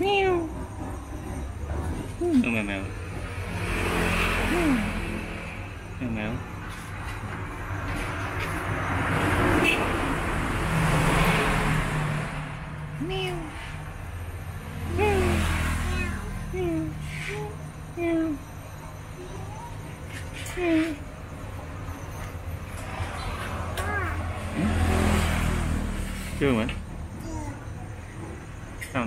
Meow. Meow meow meow. Meow meow. Meow. Meow. Meow. Meow. Meow. Chưa mà Sao